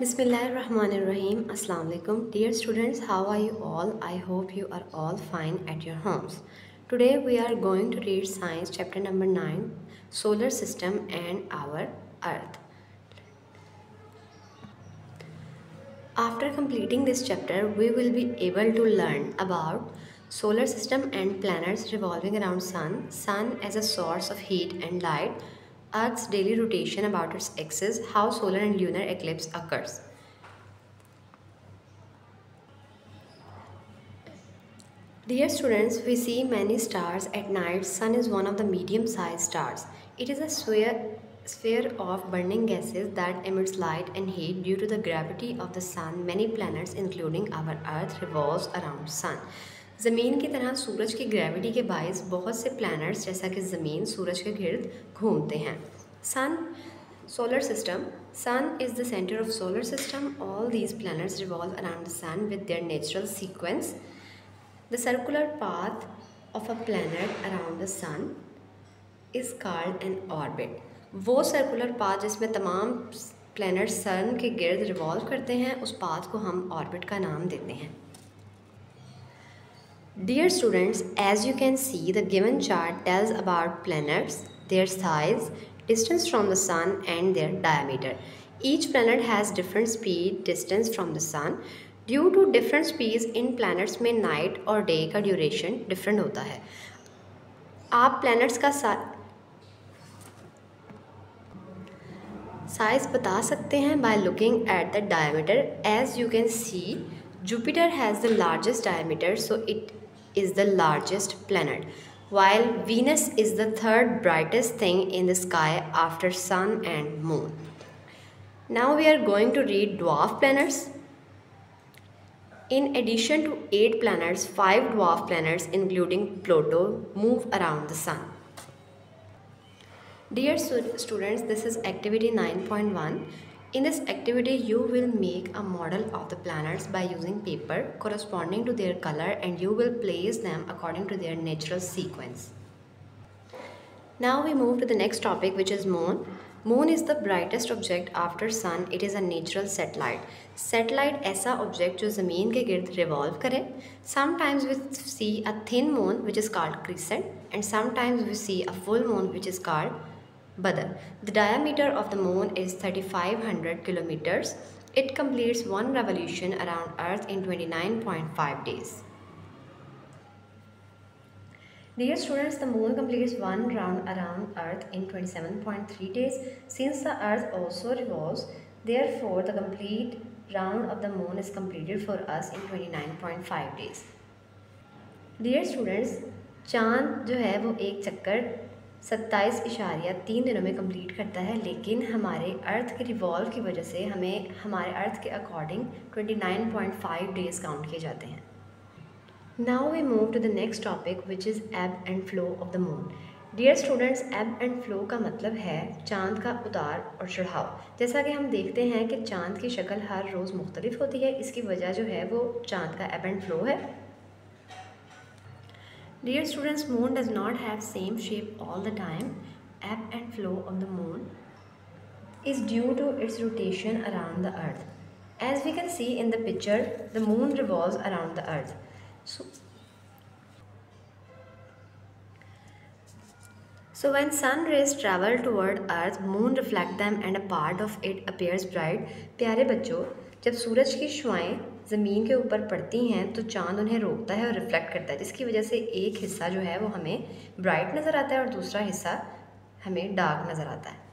Bismillahirrahmanirrahim. Assalamu alaikum. Dear students, how are you all? I hope you are all fine at your homes. Today we are going to read science chapter number 9, solar system and our earth. After completing this chapter, we will be able to learn about solar system and planets revolving around sun, sun as a source of heat and light, Earth's daily rotation about its axis, how solar and lunar eclipse occurs. Dear students, we see many stars at night. Sun is one of the medium-sized stars. It is a sphere, sphere of burning gases that emits light and heat due to the gravity of the sun. Many planets, including our Earth, revolves around sun. ज़मीन की तरह सूरज की gravity के बायस बहुत से planets जैसा कि ज़मीन सूरज के गिर्द घूमते हैं। Sun solar system sun is the centre of solar system all these planets revolve around the sun with their natural sequence the circular path of a planet around the sun is called an orbit वो circular path जिसमें तमाम planet सन के गिर्द revolve करते हैं, उस path को हम ऑर्बिट का नाम देते हैं। Dear students, as you can see, the given chart tells about planets, their size, distance from the sun and their diameter. Each planet has different speed, distance from the sun. Due to different speeds in planets में night और day का duration different होता है आप planets का size बता सकते हैं by looking at the diameter. As you can see, Jupiter has the largest diameter, so it is the largest planet, while Venus is the third brightest thing in the sky after Sun and Moon. Now we are going to read dwarf planets. In addition to 8 planets, 5 dwarf planets including Pluto move around the Sun. Dear students, this is activity 9.1 in this activity, you will make a model of the planets by using paper corresponding to their color and you will place them according to their natural sequence. Now we move to the next topic which is moon. Moon is the brightest object after sun. It is a natural satellite. Satellite ऐसा object जो ज़मीन के गिर्द revolve करे. Sometimes we see a thin moon which is called crescent and sometimes we see a full moon which is called Badr. The diameter of the moon is 3500 kilometers. It completes one revolution around Earth in 29.5 days. Dear students, the moon completes one round around Earth in 27.3 days. Since the Earth also revolves, therefore the complete round of the moon is completed for us in 29.5 days. Dear students, चांद जो है वो एक चक्कर सत्ताईस इशारिया तीन दिनों में कंप्लीट करता है, लेकिन हमारे अर्थ के रिवॉल्व की वजह से हमें, हमारे अर्थ के according twenty nine point five days count किए जाते हैं। Now we move to the next topic which is ebb and flow of the moon dear students ebb and flow का मतलब है चाँद का उतार और चढ़ाव। जैसा कि हम देखते हैं कि चाँद की शक्ल हर रोज़ मुख्तलिफ़ होती है, इसकी वजह जो है वो चाँद का एब एंड फ्लो है। Dear students, moon does not have same shape all the time. Ebb and flow of the moon is due to its rotation around the earth. As we can see in the picture, the moon revolves around the earth. So, so when sun rays travel toward earth, moon reflect them and a part of it appears bright. प्यारे बच्चों जब सूरज की शुआएं ज़मीन के ऊपर पड़ती हैं तो चाँद उन्हें रोकता है और रिफ्लेक्ट करता है। जिसकी वजह से एक हिस्सा जो है वो हमें ब्राइट नज़र आता है और दूसरा हिस्सा हमें डार्क नज़र आता है।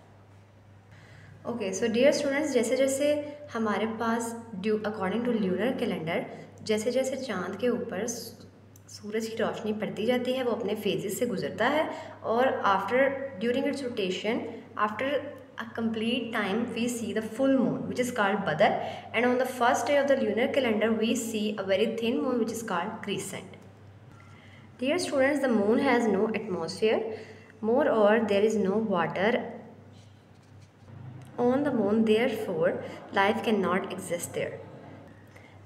ओके सो डियर स्टूडेंट्स जैसे जैसे हमारे पास due according to lunar calendar जैसे जैसे चाँद के ऊपर सूरज की रोशनी पड़ती जाती है, वो अपने फेजेस से गुजरता है और after during its rotation after a complete time we see the full moon which is called Badr and on the first day of the lunar calendar we see a very thin moon which is called crescent. Dear students the moon has no atmosphere moreover there is no water on the moon therefore life cannot exist there.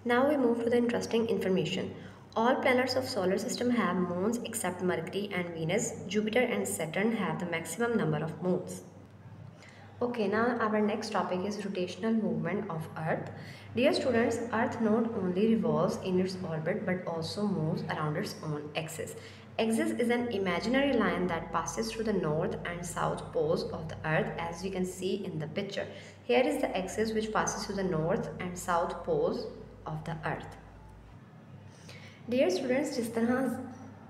Now we move to the interesting information. All planets of solar system have moons except Mercury and Venus. Jupiter and Saturn have the maximum number of moons. Okay, now our next topic is rotational movement of Earth. Dear students, Earth not only revolves in its orbit but also moves around its own axis. Axis is an imaginary line that passes through the north and south poles of the Earth as we can see in the picture. Here is the axis which passes through the north and south poles of the Earth. Dear students, जिस तरह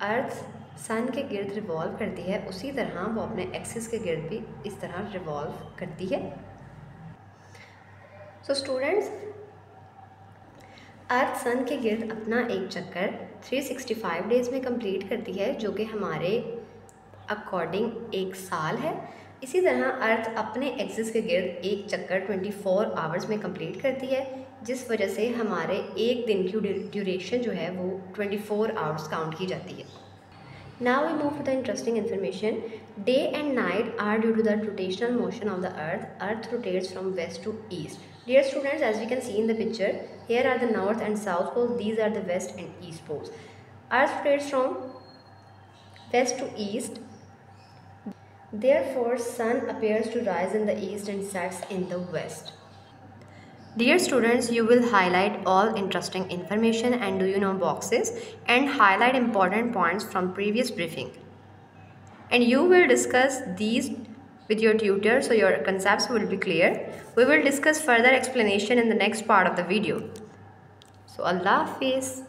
Earth sun के गिर्द revolve करती है, उसी तरह वो अपने एक्सिस के गिर्द भी इस तरह रिवॉल्व करती है। सो स्टूडेंट्स अर्थ सन के गिर्द अपना एक चक्कर 365 डेज़ में कंप्लीट करती है, जो कि हमारे अकॉर्डिंग एक साल है। इसी तरह अर्थ अपने एक्सिस के गिर्द एक चक्कर 24 आवर्स में कंप्लीट करती है, जिस वजह से हमारे एक दिन की ड्यूरेशन जो है वो 24 आवर्स काउंट की जाती है। Now we move to the interesting information. Day and night are due to the rotational motion of the earth. Earth rotates from west to east. Dear students, as we can see in the picture, here are the north and south poles. These are the west and east poles. Earth rotates from west to east. Therefore, sun appears to rise in the east and sets in the west. Dear students, you will highlight all interesting information and do you know boxes and highlight important points from previous briefing. And you will discuss these with your tutor so your concepts will be clear. We will discuss further explanation in the next part of the video. So Allah Hafiz.